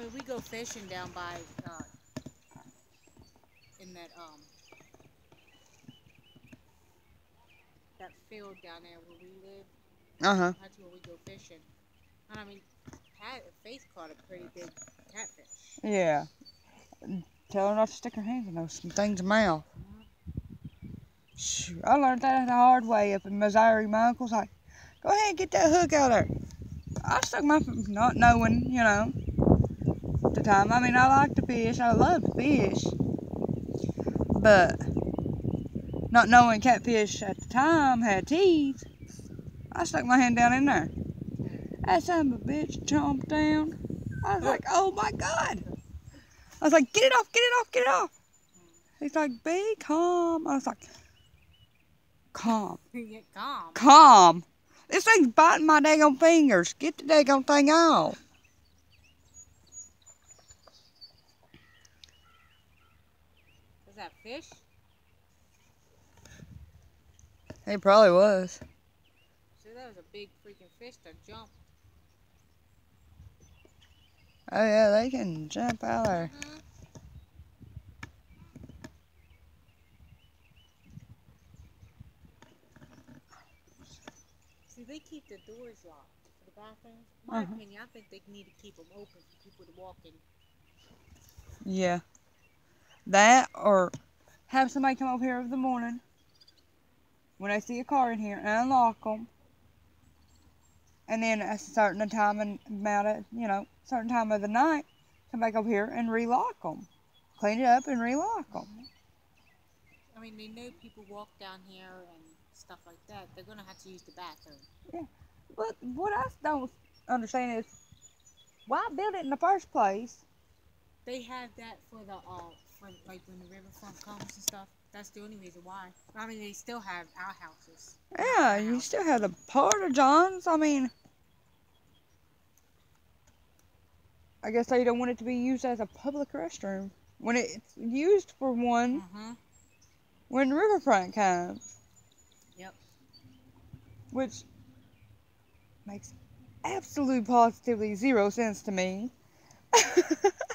I mean, we go fishing down by, uh, in that, um, that field down there where we live. Uh huh. That's where we go fishing. And I mean, Pat, Faith caught a pretty big catfish. Yeah. Tell her not to stick her hands in those things' mouth. Shoot, I learned that the hard way up in Missouri. My uncle's like, go ahead and get that hook out there. I stuck my, not knowing, you know, at the time. I mean, I like to fish. I love to fish. But not knowing catfish at the time had teeth, I stuck my hand down in there. That son of a bitch chomped down. I was like, oh my God. I was like, get it off, get it off, get it off. He's like, be calm. I was like, calm, Get calm. calm. This thing's biting my daggone fingers. Get the daggone thing off. Was that fish? It probably was. See, that was a big freaking fish that jumped. Oh yeah, they can jump out there. Mhm. See, they keep the doors locked for the bathrooms. In my Uh-huh. opinion, I think they need to keep them open for people to walk in. Yeah. That or have somebody come over here in the morning when I see a car in here and unlock them. And then at a certain time and amount of, you know, certain time of the night, come back over here and relock them. Clean it up and relock them. I mean, they know people walk down here and stuff like that. They're gonna have to use the bathroom. Yeah, But what I don't understand is why build it in the first place? They have that for the uh, like when the riverfront comes and stuff. That's the only reason why. I mean, they still have outhouses. Yeah, you still have the porta johns. I mean, I guess they don't want it to be used as a public restroom. When it's used for one, Mm-hmm. when riverfront comes. Yep. Which makes absolute positively zero sense to me.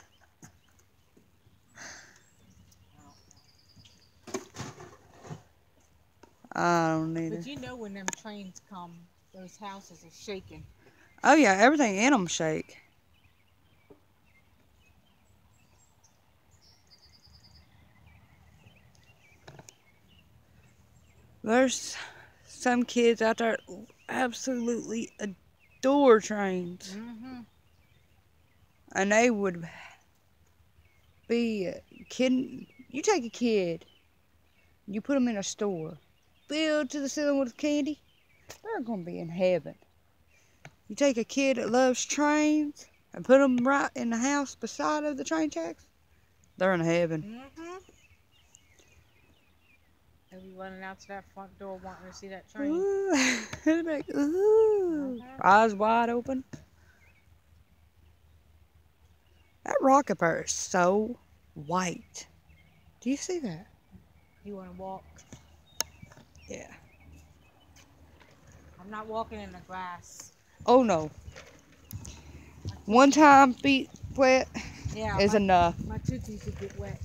I don't need it. But you know when them trains come, those houses are shaking. Oh yeah, everything in them shake. There's some kids out there absolutely adore trains, Mm-hmm. and they would be kidding. You take a kid, you put them in a store, filled to the ceiling with candy, they're gonna be in heaven. You take a kid that loves trains and put them right in the house beside of the train tracks, they're in heaven. Mm-hmm. They'll be running out to that front door wanting to see that train. Ooh, like, ooh, Mhm. eyes wide open. That rocket bar is so white. Do you see that? You want to walk? Yeah. I'm not walking in the grass. Oh no. One time feet wet Yeah, is my, enough. my tootsies would get wet.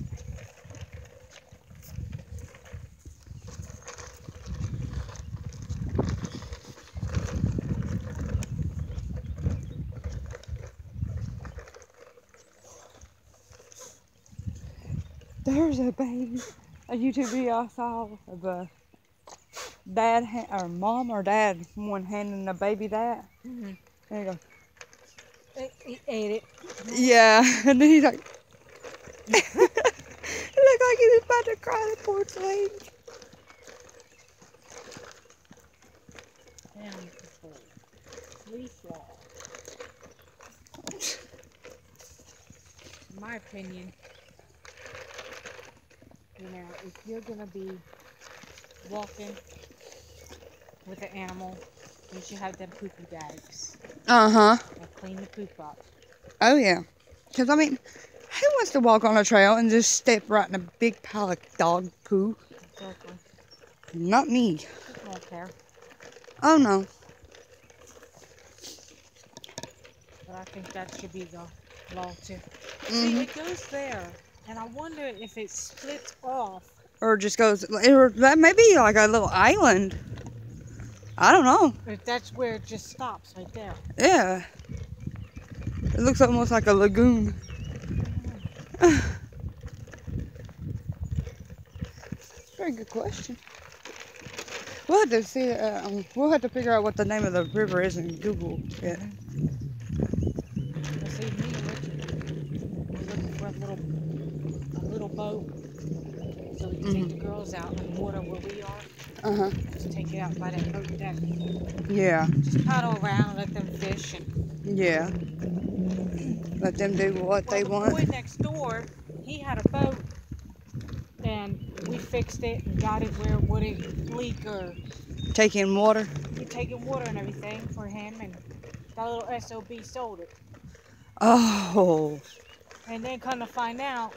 There's a baby, a YouTube video I saw of a dad ha- or mom or dad one handing the baby that. Mm-hmm. There you go. He ate it. Yeah, and then he's like, it looked like he was about to cry. The poor thing. Down before. Free fall. In my opinion, you know, if you're gonna be walking with the animal, you should have them poopy bags Uh huh. and clean the poop up. Oh yeah. Cause I mean, who wants to walk on a trail and just step right in a big pile of dog poo? Exactly. Not me. Don't care. Oh no. But I think that should be the law too. See, hmm it goes there, and I wonder if it splits off. Or just goes, or that may be like a little island. I don't know. If that's where it just stops right there. Yeah. It looks almost like a lagoon. Very good question. We'll have to see. Uh, um, we'll have to figure out what the name of the river is in Google. Yeah. Well, see, me and Richard were looking for a little, a little boat, so we can take the girls out in the water where we are. Uh huh. Just take it out by that boat deck. Yeah. Just paddle around, let them fish, and Yeah. Let them do what they well, want. The boy next door, he had a boat, and we fixed it and got it where it wouldn't leak or Take in water. we taking water and everything for him, and that little sob sold it. Oh. And then come to find out,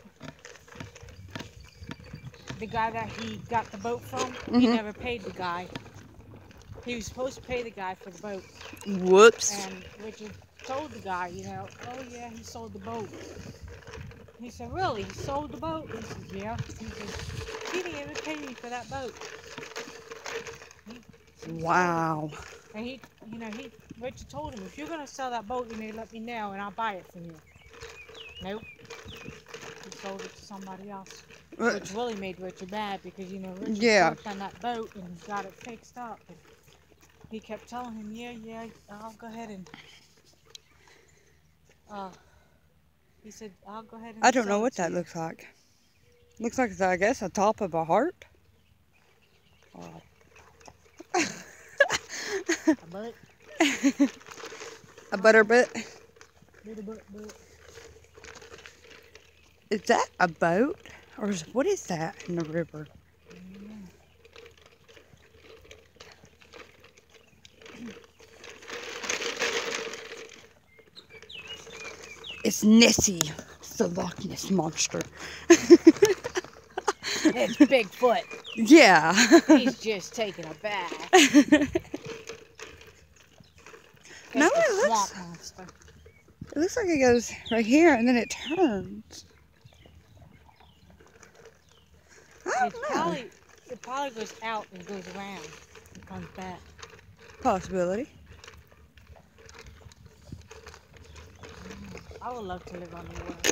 the guy that he got the boat from, he Mhm. never paid the guy. He was supposed to pay the guy for the boat, Whoops. and Richard told the guy, you know, oh yeah, he sold the boat. He said, really? He sold the boat? He said, yeah. He said, he didn't even pay me for that boat. He- Wow. And he, you know, he, Richard told him, if you're gonna sell that boat, you need to let me know, and I'll buy it from you. Nope. Sold it to somebody else, Uh, which really made Richard mad because you know Richard Yeah. worked on that boat and got it fixed up. And he kept telling him, yeah, yeah, I'll go ahead and. Uh, he said, I'll go ahead and. I don't know what that you." looks like. Looks like, I guess, a top of a heart. Oh. A butt, a butter bit. little butt, butt. Is that a boat? Or is, what is that in the river? It's Nessie, it's the Loch Ness monster. It's Bigfoot. yeah. He's just taking a bath. No, it looks- swamp monster. It looks like it goes right here and then it turns. I It don't know. probably it probably goes out and goes around and comes back. Possibility. I would love to live on the water.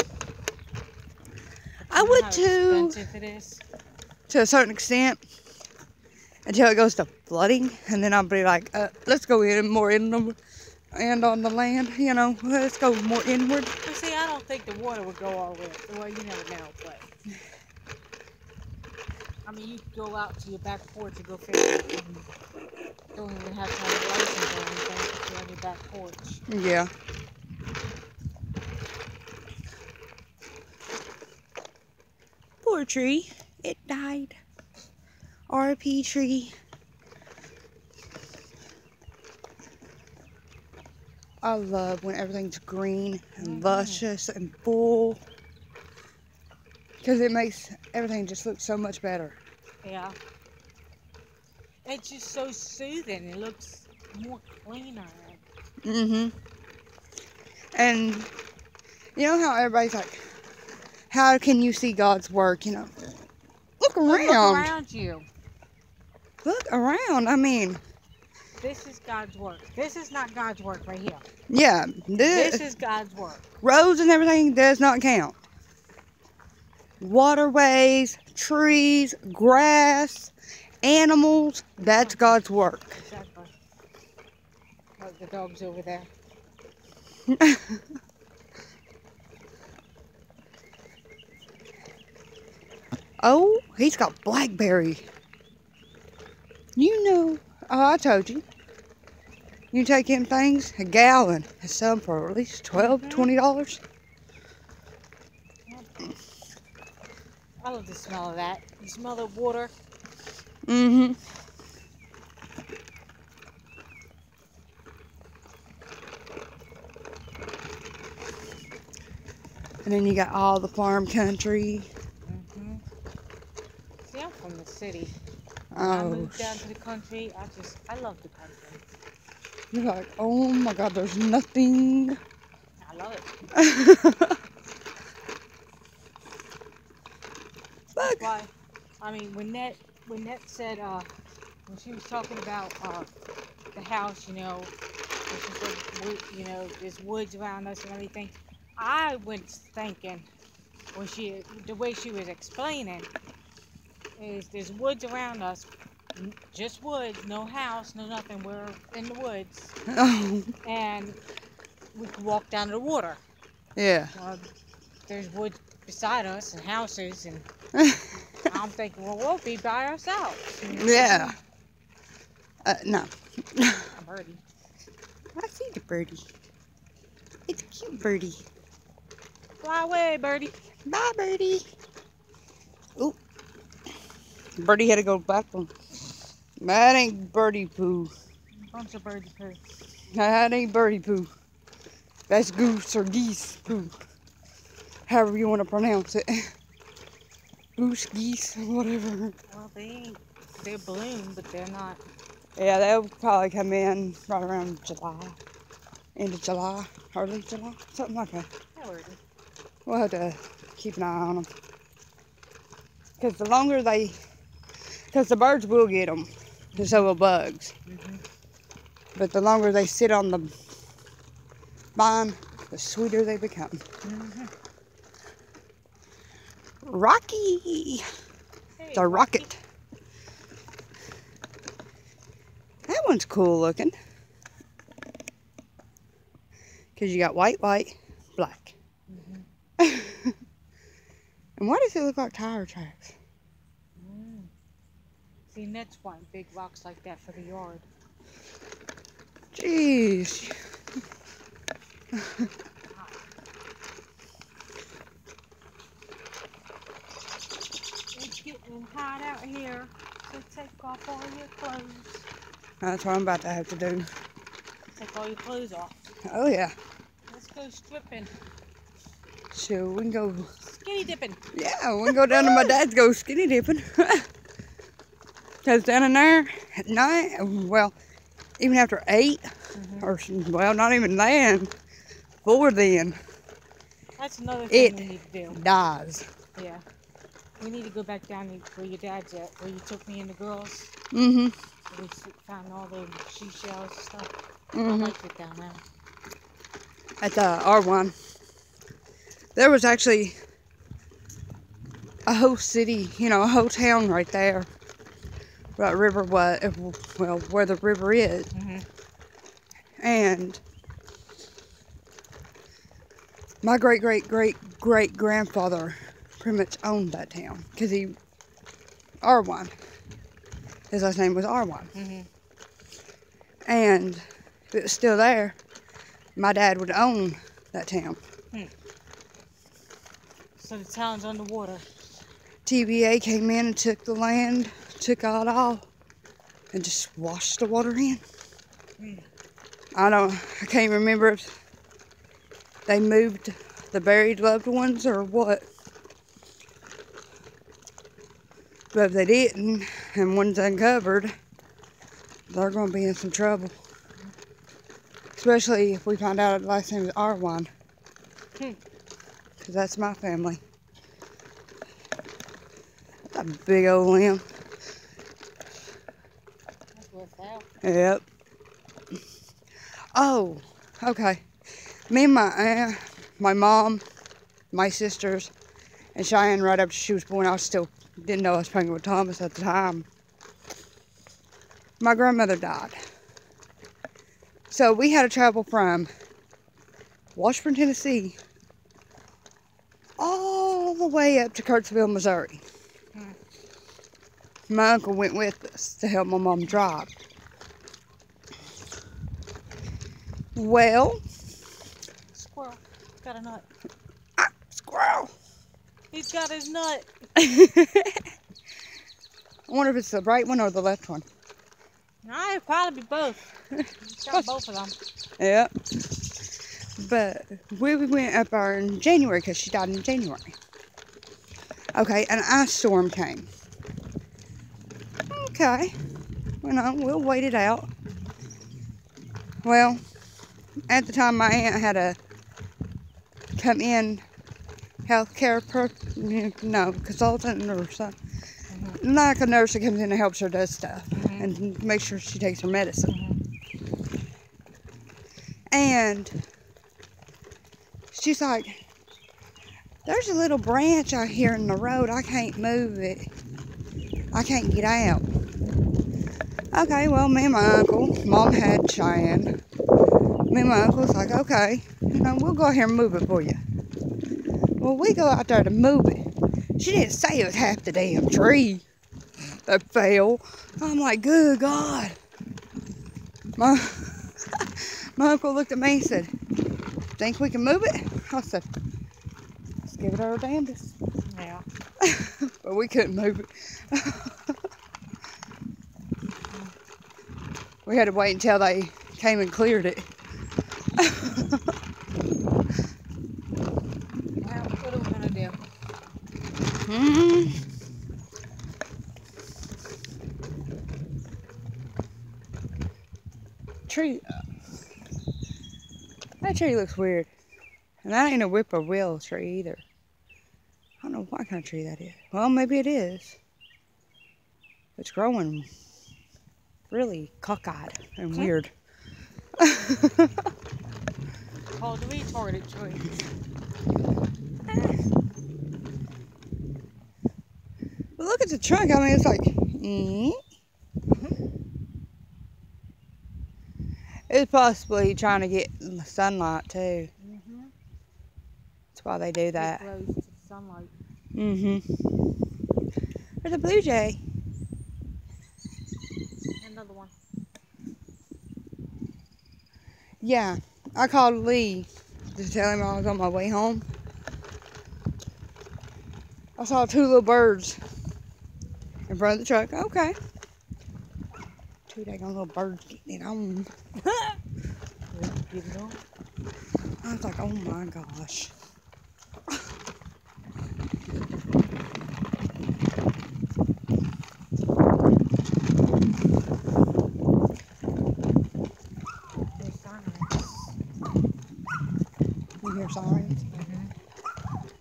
I would too. Expensive it is. to a certain extent until it goes to flooding, and then I'll be like, uh, let's go in more in the and on the land, you know, let's go more inward. But see, I don't think the water would go all the way. Well, you never know, but I mean, you could go out to your back porch and go fishing. And don't even have to have a license or anything if you're on your back porch. Yeah. Poor tree, it died. RP tree. I love when everything's green and Mhm. luscious and full. Because it makes everything just look so much better. Yeah. It's just so soothing. It looks more cleaner. hmm And you know how everybody's like, how can you see God's work? You know, look around. Look around you. Look around. I mean, This is God's work. This is not God's work right here. yeah, This this, is God's work. roads and everything does not count waterways, trees, grass, animals. That's God's work. Exactly. Like the dogs over there. oh, he's got blackberry. You know, oh, I told you. You take in things, a gallon, and some for at least $12, $20. I love the smell of that. You smell the water. Mm-hmm. And then you got all the farm country. hmm See, I'm from the city. When I Oh, moved down to the country, I just, I love the country. you're like, oh my God, there's nothing. I love it. Look. Why? I mean, when Net when Net said uh, when she was talking about uh, the house, you know, she said, you know, there's woods around us and everything. I was thinking when she the way she was explaining is there's woods around us, just woods, no house, no nothing. We're in the woods, and we can walk down to the water. yeah. Uh, there's woods beside us and houses, and I'm thinking, well, we'll be by ourselves. yeah. Uh, no. A birdie. I see the birdie. It's a cute birdie. Fly away, birdie. Bye, birdie. Oop. Birdie had to go back one. That ain't birdie poo. Bunch of birdie poo. That ain't birdie poo. That's goose or geese poo. However you want to pronounce it. Goose, geese, whatever. Well, they. They're bloom, but they're not. Yeah, they'll probably come in right around July. End of July, early July, something like that. We'll have to keep an eye on them. Because the longer they, because the birds will get them, and so will bugs. hmm But the longer they sit on the vine, the sweeter they become. hmm Rocky, Hey, the rocket. That one's cool looking. Because you got white, white, black. Mhm. and why does it look like tire tracks? Mm. See, Net's wanting big rocks like that for the yard. Jeez. It's getting hot out here, so take off all your clothes. That's what I'm about to have to do. Take all your clothes off. Oh, yeah. Let's go stripping, So we can go, skinny dipping. yeah, we can go down to my dad's go skinny dipping. Because down in there at night, well, even after 8, Mhm. or, well, not even then, before then, That's another thing It- we need to do. dies. Yeah. We need to go back down to where your dad's at, where you took me and the girls. Mm-hmm. We found all the seashells and stuff. I mm-hmm. like it down there. At the R1. There was actually a whole city, you know, a whole town right there. Right river was, well, where the river is. Mm-hmm. And my great great great great grandfather pretty much owned that town because he Arwan. His last name was Arwan, Mm-hmm. and if it was still there, my dad would own that town. So the town's underwater. TVA came in and took the land, took it all, and just washed the water in. Mm. I don't, I can't remember if they moved the buried loved ones or what. But if they didn't, and one's uncovered, they're going to be in some trouble. Especially if we find out the last name is Arwan. Hmm. Because that's my family. A big old limb. That's worth out. Yep. Oh, okay. Me and my aunt, my mom, my sisters, and Cheyenne right after she was born, I was still didn't know I was pregnant with Thomas at the time. My grandmother died. So we had to travel from Washburn, Tennessee, all the way up to Kurtzville, Missouri. My uncle went with us to help my mom drive. Well, Squirrel. Got a nut. He's got his nut. I wonder if it's the right one or the left one. Nah, it'd probably be both. He's got both of them. Yep. But we went up there in January because she died in January. Okay, an ice storm came. Okay. You know, we'll wait it out. Well, at the time, my aunt had to come in, healthcare per no consultant or something. Mhm. Like a nurse that comes in and helps her does stuff Mhm. and make sure she takes her medicine. Mhm. And she's like, There's a little branch out here in the road. I can't move it. I can't get out. Okay, well, me and my uncle, mom had Cheyenne. Me and my uncle's like, okay, you know, we'll go ahead and move it for you. Well, we go out there to move it. She didn't say it was half the damn tree that fell. I'm like, good God. My, my uncle looked at me and said, think we can move it? I said, let's give it our damnedest. Yeah. But we couldn't move it. we had to wait until they came and cleared it. Well, what are we gonna do? Hmm. Tree. That tree looks weird. And that ain't a whippoorwill tree either. I don't know what kind of tree that is. Well, maybe it is. It's growing really cockeyed and weird. Called the retarded tree. But look at the trunk. I mean, it's like. eh? It's possibly trying to get sunlight too. Mm-hmm. That's why they do that. The. Mm-hmm. There's a blue jay. Another one. Yeah, I called Lee to tell him I was on my way home. I saw two little birds in front of the truck. Okay. Two daggone little birds getting it on. Give it on. I was like, oh my gosh. You hear sirens? Mm-hmm.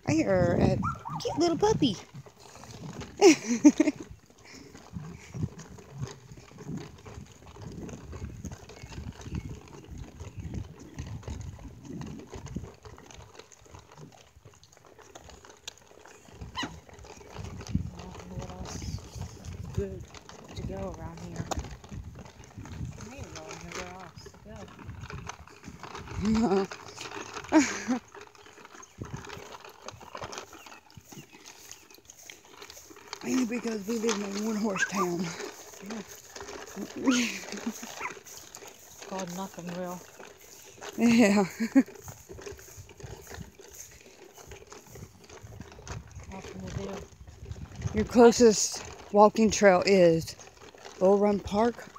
I hear a cute little puppy. I don't know what else is good to go around here. I ain't going nowhere else to go. Mainly because we live in a one horse town. It's called nothing real. yeah. Nothing to do. Your closest walking trail is Bull Run Park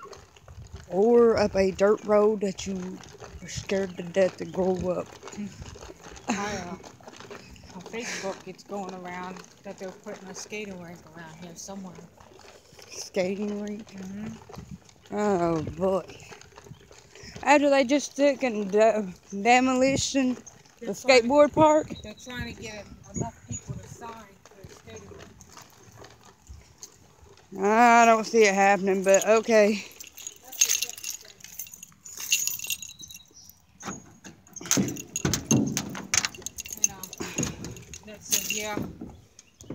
or up a dirt road that you were scared to death to grow up. I, uh, on Facebook, it's going around that they're putting a skating rink around here somewhere. Skating rink. Mm-hmm. Oh boy. After they just took and de- demolition the skateboard park. They're trying to get enough people to sign for the skating rink. I don't see it happening, but okay.